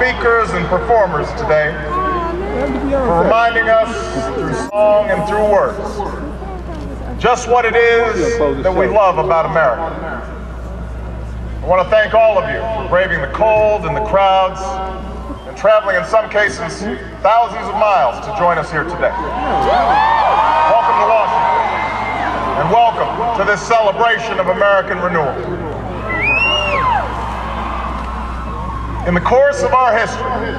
speakers and performers today for reminding us through song and through words just what it is that we love about America. I want to thank all of you for braving the cold and the crowds and traveling in some cases thousands of miles to join us here today. Welcome to Washington and welcome to this celebration of American renewal. In the course of our history,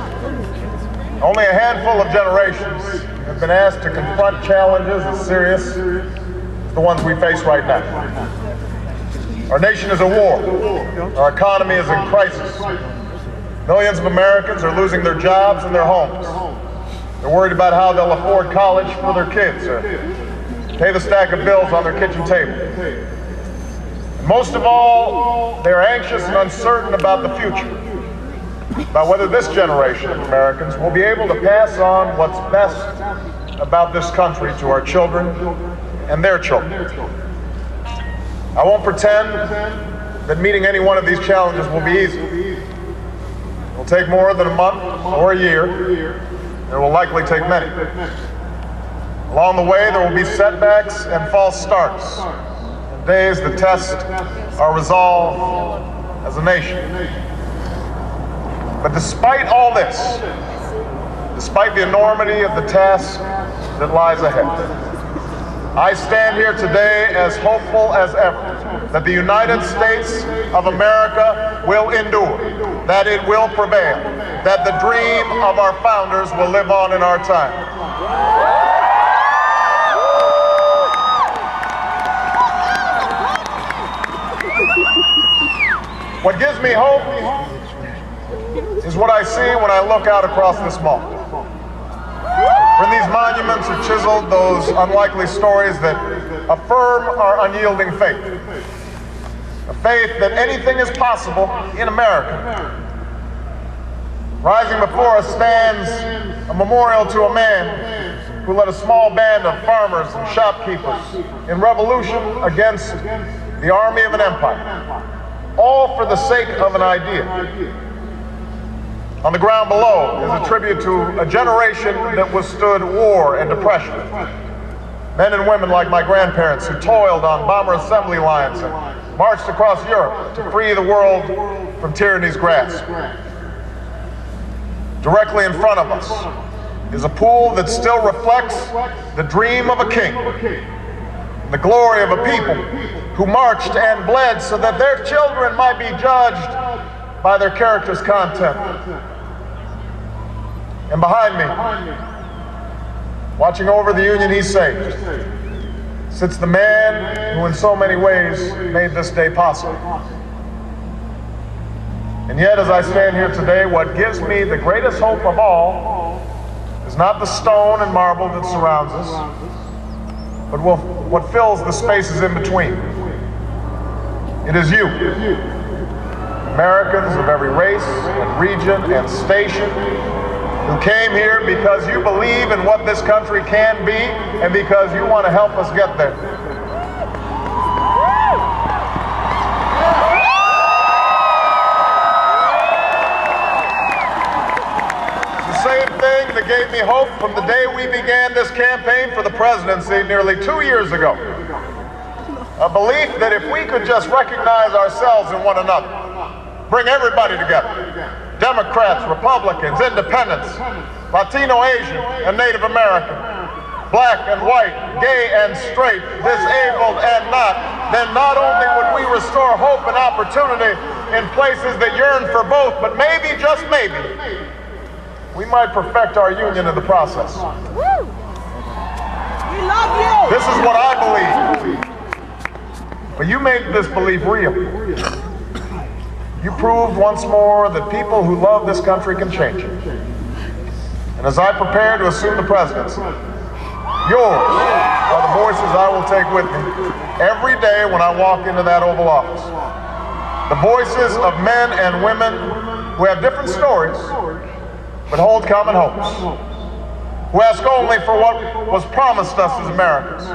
only a handful of generations have been asked to confront challenges as serious as the ones we face right now. Our nation is at war. Our economy is in crisis. Millions of Americans are losing their jobs and their homes. They're worried about how they'll afford college for their kids or pay the stack of bills on their kitchen table. And most of all, they're anxious and uncertain about the future, about whether this generation of Americans will be able to pass on what's best about this country to our children and their children. I won't pretend that meeting any one of these challenges will be easy. It will take more than a month or a year. It will likely take many. Along the way, there will be setbacks and false starts, and days that test our resolve as a nation. But despite all this, despite the enormity of the task that lies ahead, I stand here today as hopeful as ever that the United States of America will endure, that it will prevail, that the dream of our founders will live on in our time. What gives me hope is what I see when I look out across this mall. From these monuments are chiseled those unlikely stories that affirm our unyielding faith. A faith that anything is possible in America. Rising before us stands a memorial to a man who led a small band of farmers and shopkeepers in revolution against the army of an empire, all for the sake of an idea. On the ground below is a tribute to a generation that withstood war and depression. Men and women like my grandparents who toiled on bomber assembly lines and marched across Europe to free the world from tyranny's grasp. Directly in front of us is a pool that still reflects the dream of a king, the glory of a people who marched and bled so that their children might be judged by their character's content. And behind me, watching over the union he saved, sits the man who in so many ways made this day possible. And yet, as I stand here today, what gives me the greatest hope of all is not the stone and marble that surrounds us, but what fills the spaces in between. It is you. Americans of every race and region and station who came here because you believe in what this country can be and because you want to help us get there. The same thing that gave me hope from the day we began this campaign for the presidency nearly two years ago. A belief that if we could just recognize ourselves in one another, bring everybody together, Democrats, Republicans, Independents, Latino, Asian, and Native American, black and white, gay and straight, disabled and not, then not only would we restore hope and opportunity in places that yearn for both, but maybe, just maybe, we might perfect our union in the process. Woo! We love you! This is what I believe. But you made this belief real. You proved once more that people who love this country can change it. And as I prepare to assume the presidency, yours are the voices I will take with me every day when I walk into that Oval Office. The voices of men and women who have different stories, but hold common hopes, who ask only for what was promised us as Americans,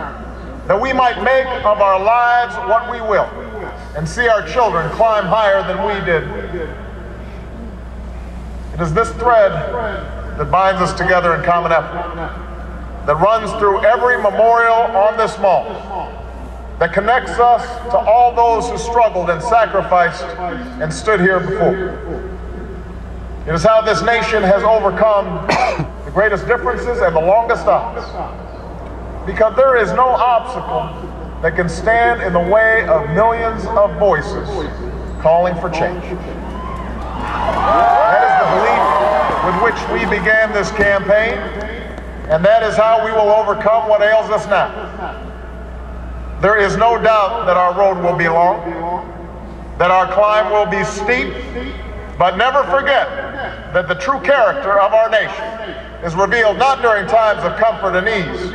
that we might make of our lives what we will and see our children climb higher than we did. It is this thread that binds us together in common effort, that runs through every memorial on this mall, that connects us to all those who struggled and sacrificed and stood here before. It is how this nation has overcome the greatest differences and the longest odds. Because there is no obstacle that can stand in the way of millions of voices calling for change. That is the belief with which we began this campaign, and that is how we will overcome what ails us now. There is no doubt that our road will be long, that our climb will be steep, but never forget that the true character of our nation is revealed not during times of comfort and ease,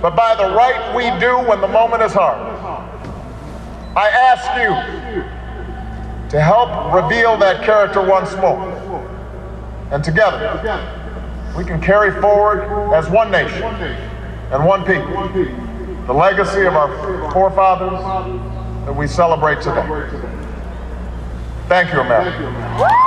but by the right we do when the moment is hard. I ask you to help reveal that character once more. And together, we can carry forward as one nation and one people the legacy of our forefathers that we celebrate today. Thank you, America.